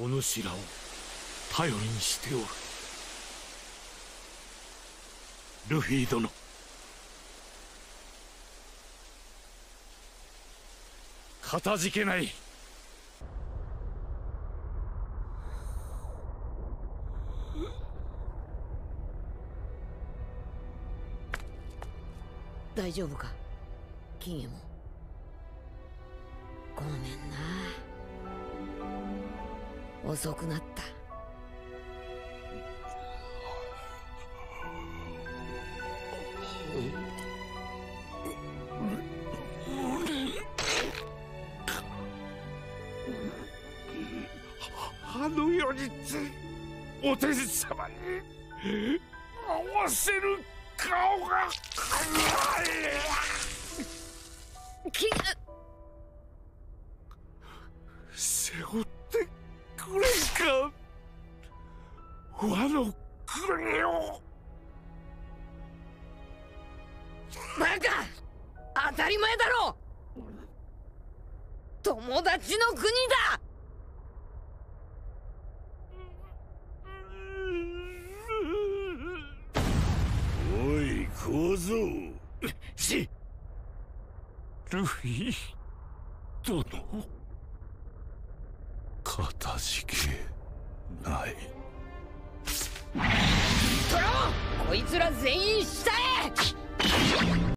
お主らを頼りにしておる。ルフィ殿。かたじけない。大丈夫か？金右衛門。ごめんな。遅くなった。あの世につお天様に合わせる顔がくれんか和の国をバカ当たり前だろ友達の国だ。おい小僧。し ルフィ？殿かたじけない。トロこいつら全員下へ！